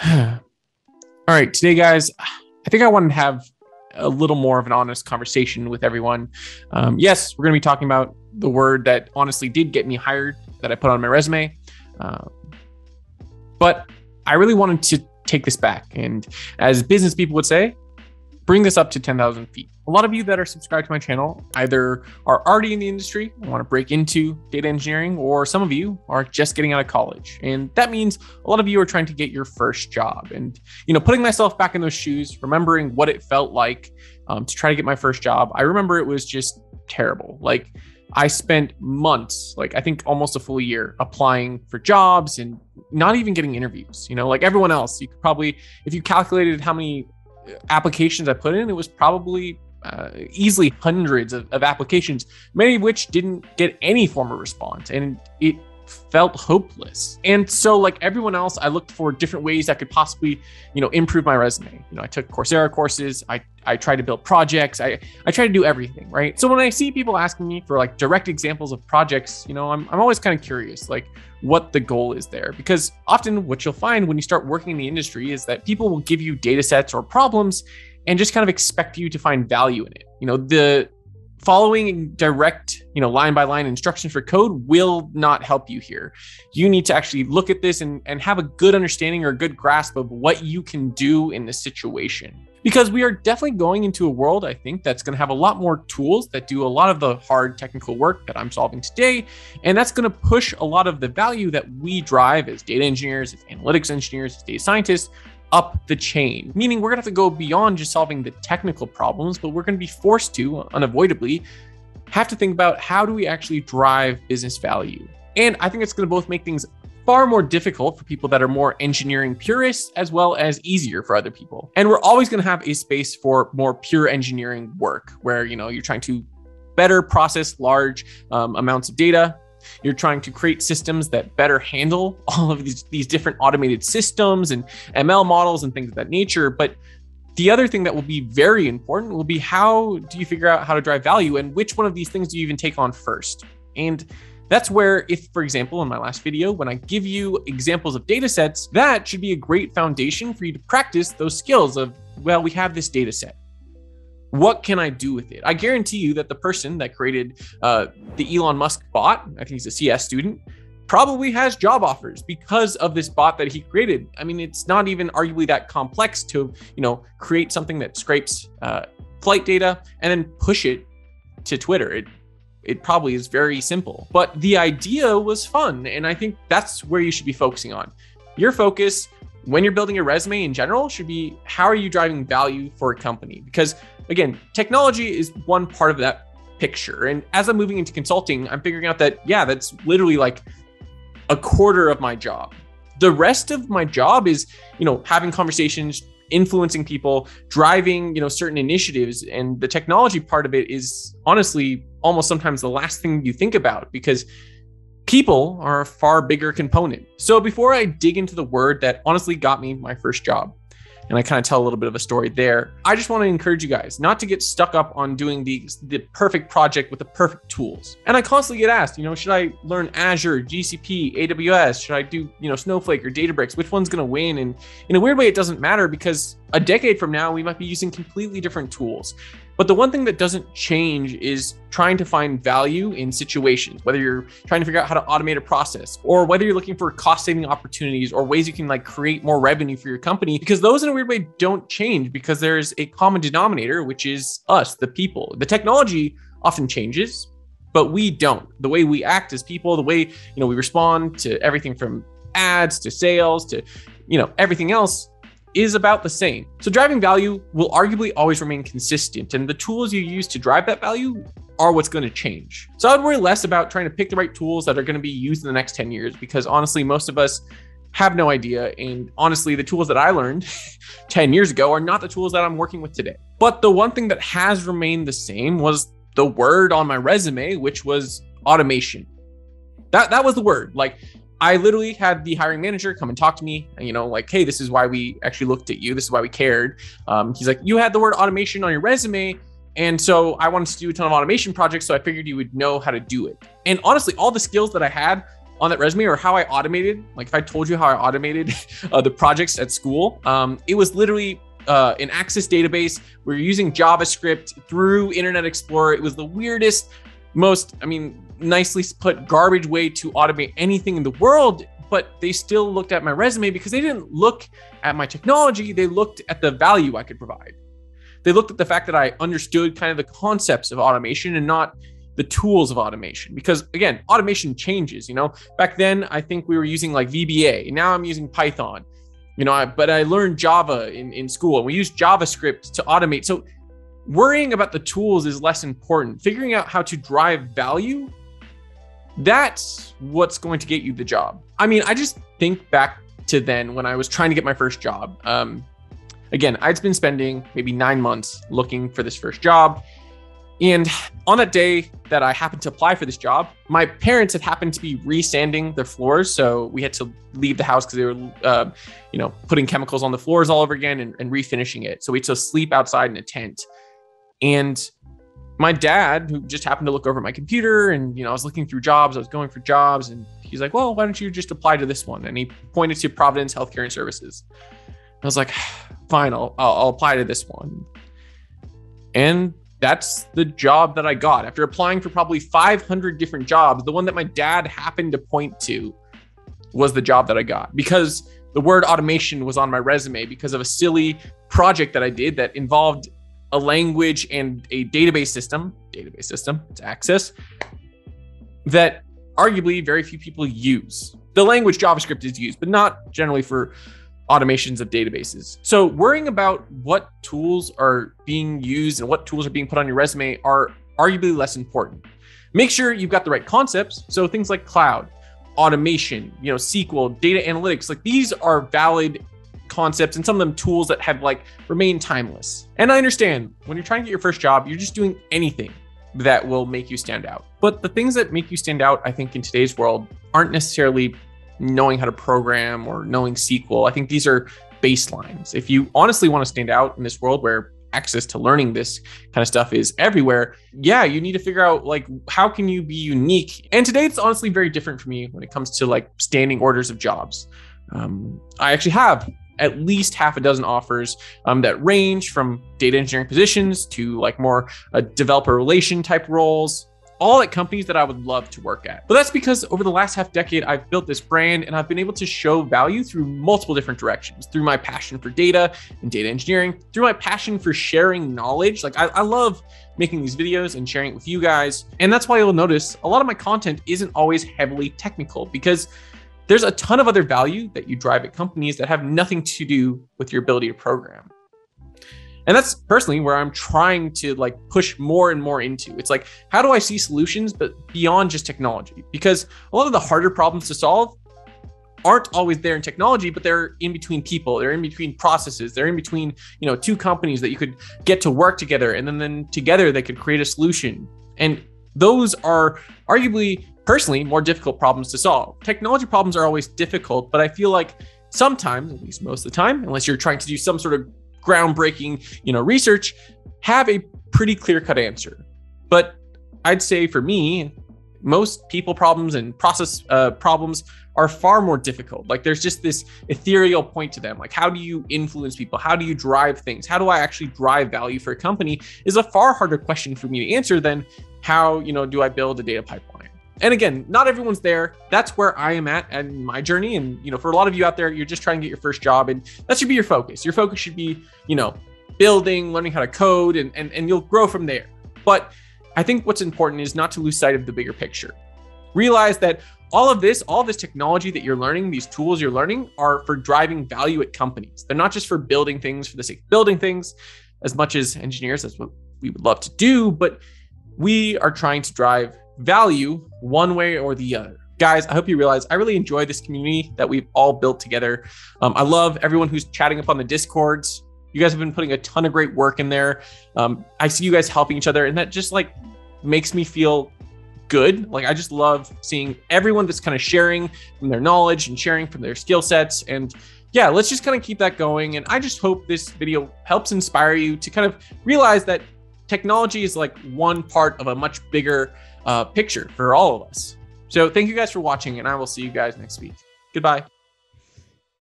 All right, today, guys, I think I wanted to have a little more of an honest conversation with everyone. Um, yes, we're going to be talking about the word that honestly did get me hired that I put on my resume. Uh, but I really wanted to take this back. And as business people would say, bring this up to 10,000 feet. A lot of you that are subscribed to my channel either are already in the industry want to break into data engineering, or some of you are just getting out of college. And that means a lot of you are trying to get your first job. And, you know, putting myself back in those shoes, remembering what it felt like um, to try to get my first job, I remember it was just terrible. Like, I spent months, like I think almost a full year, applying for jobs and not even getting interviews. You know, like everyone else, you could probably, if you calculated how many applications I put in, it was probably uh, easily hundreds of, of applications, many of which didn't get any form of response. And it felt hopeless. And so, like everyone else, I looked for different ways I could possibly, you know, improve my resume. You know, I took Coursera courses. I I tried to build projects. I I try to do everything, right? So when I see people asking me for like direct examples of projects, you know, I'm I'm always kind of curious, like what the goal is there, because often what you'll find when you start working in the industry is that people will give you data sets or problems and just kind of expect you to find value in it. You know, the following direct, you know, line by line instructions for code will not help you here. You need to actually look at this and, and have a good understanding or a good grasp of what you can do in this situation. Because we are definitely going into a world, I think, that's going to have a lot more tools that do a lot of the hard technical work that I'm solving today. And that's going to push a lot of the value that we drive as data engineers, as analytics engineers, as data scientists up the chain, meaning we're going to have to go beyond just solving the technical problems, but we're going to be forced to, unavoidably, have to think about how do we actually drive business value. And I think it's going to both make things far more difficult for people that are more engineering purists as well as easier for other people. And we're always going to have a space for more pure engineering work where, you know, you're trying to better process large um, amounts of data you're trying to create systems that better handle all of these, these different automated systems and ML models and things of that nature. But the other thing that will be very important will be how do you figure out how to drive value and which one of these things do you even take on first? And that's where, if, for example, in my last video, when I give you examples of data sets, that should be a great foundation for you to practice those skills of, well, we have this data set what can I do with it? I guarantee you that the person that created uh, the Elon Musk bot, I think he's a CS student, probably has job offers because of this bot that he created. I mean, it's not even arguably that complex to, you know, create something that scrapes uh, flight data and then push it to Twitter. It it probably is very simple, but the idea was fun, and I think that's where you should be focusing on. Your focus when you're building a resume in general should be how are you driving value for a company because again, technology is one part of that picture. And as I'm moving into consulting, I'm figuring out that, yeah, that's literally like a quarter of my job. The rest of my job is, you know, having conversations, influencing people, driving, you know, certain initiatives. And the technology part of it is honestly almost sometimes the last thing you think about because people are a far bigger component. So before I dig into the word that honestly got me my first job, and I kind of tell a little bit of a story there. I just want to encourage you guys not to get stuck up on doing the the perfect project with the perfect tools. And I constantly get asked, you know, should I learn Azure, GCP, AWS? Should I do, you know, Snowflake or Databricks? Which one's going to win? And in a weird way, it doesn't matter because a decade from now, we might be using completely different tools. But the one thing that doesn't change is trying to find value in situations, whether you're trying to figure out how to automate a process or whether you're looking for cost saving opportunities or ways you can like create more revenue for your company, because those in a weird way don't change because there's a common denominator, which is us, the people. The technology often changes, but we don't. The way we act as people, the way, you know, we respond to everything from ads to sales to, you know, everything else is about the same. So driving value will arguably always remain consistent, and the tools you use to drive that value are what's going to change. So I would worry less about trying to pick the right tools that are going to be used in the next 10 years, because honestly, most of us have no idea. And honestly, the tools that I learned 10 years ago are not the tools that I'm working with today. But the one thing that has remained the same was the word on my resume, which was automation. That that was the word. Like I literally had the hiring manager come and talk to me, and, you know, like, hey, this is why we actually looked at you. This is why we cared. Um, he's like, you had the word automation on your resume. And so I wanted to do a ton of automation projects. So I figured you would know how to do it. And honestly, all the skills that I had on that resume or how I automated, like if I told you how I automated uh, the projects at school, um, it was literally uh, an Access database. We are using JavaScript through Internet Explorer. It was the weirdest, most, I mean, nicely put garbage way to automate anything in the world. But they still looked at my resume because they didn't look at my technology. They looked at the value I could provide. They looked at the fact that I understood kind of the concepts of automation and not the tools of automation because again automation changes you know back then i think we were using like vba now i'm using python you know I, but i learned java in, in school and we use javascript to automate so worrying about the tools is less important figuring out how to drive value that's what's going to get you the job i mean i just think back to then when i was trying to get my first job um, again i'd been spending maybe nine months looking for this first job and on that day that I happened to apply for this job, my parents had happened to be resanding their floors. So we had to leave the house because they were, uh, you know, putting chemicals on the floors all over again and, and refinishing it. So we had to sleep outside in a tent. And my dad, who just happened to look over my computer and, you know, I was looking through jobs, I was going for jobs. And he's like, well, why don't you just apply to this one? And he pointed to Providence Healthcare and Services. I was like, fine, I'll, I'll, I'll apply to this one. And that's the job that I got after applying for probably 500 different jobs. The one that my dad happened to point to was the job that I got because the word automation was on my resume because of a silly project that I did that involved a language and a database system, database system, it's access, that arguably very few people use. The language JavaScript is used, but not generally for automations of databases. So worrying about what tools are being used and what tools are being put on your resume are arguably less important. Make sure you've got the right concepts. So things like cloud, automation, you know, SQL, data analytics, like these are valid concepts and some of them tools that have like remained timeless. And I understand when you're trying to get your first job, you're just doing anything that will make you stand out. But the things that make you stand out, I think in today's world aren't necessarily knowing how to program or knowing SQL. I think these are baselines. If you honestly want to stand out in this world where access to learning this kind of stuff is everywhere, yeah, you need to figure out like how can you be unique. And today it's honestly very different for me when it comes to like standing orders of jobs. Um, I actually have at least half a dozen offers um, that range from data engineering positions to like more uh, developer relation type roles all at companies that I would love to work at. But that's because over the last half decade, I've built this brand and I've been able to show value through multiple different directions through my passion for data and data engineering, through my passion for sharing knowledge. Like, I, I love making these videos and sharing it with you guys. And that's why you'll notice a lot of my content isn't always heavily technical because there's a ton of other value that you drive at companies that have nothing to do with your ability to program. And that's personally where i'm trying to like push more and more into. It's like how do i see solutions but beyond just technology? Because a lot of the harder problems to solve aren't always there in technology but they're in between people. They're in between processes. They're in between you know two companies that you could get to work together and then, then together they could create a solution. And those are arguably personally more difficult problems to solve technology problems are always difficult but i feel like sometimes at least most of the time unless you're trying to do some sort of groundbreaking, you know, research have a pretty clear-cut answer. But I'd say for me, most people problems and process uh, problems are far more difficult. Like there's just this ethereal point to them. Like how do you influence people? How do you drive things? How do I actually drive value for a company? Is a far harder question for me to answer than how you know do I build a data pipeline? And again, not everyone's there. That's where I am at and my journey. And, you know, for a lot of you out there, you're just trying to get your first job and that should be your focus. Your focus should be, you know, building, learning how to code, and, and, and you'll grow from there. But I think what's important is not to lose sight of the bigger picture. Realize that all of this, all this technology that you're learning, these tools you're learning are for driving value at companies. They're not just for building things for the sake of building things as much as engineers, that's what we would love to do, but we are trying to drive value one way or the other. Guys, I hope you realize I really enjoy this community that we've all built together. Um, I love everyone who's chatting up on the discords. You guys have been putting a ton of great work in there. Um, I see you guys helping each other, and that just like makes me feel good. Like I just love seeing everyone that's kind of sharing from their knowledge and sharing from their skill sets. And yeah, let's just kind of keep that going. And I just hope this video helps inspire you to kind of realize that technology is like one part of a much bigger uh, picture for all of us. So thank you guys for watching, and I will see you guys next week. Goodbye.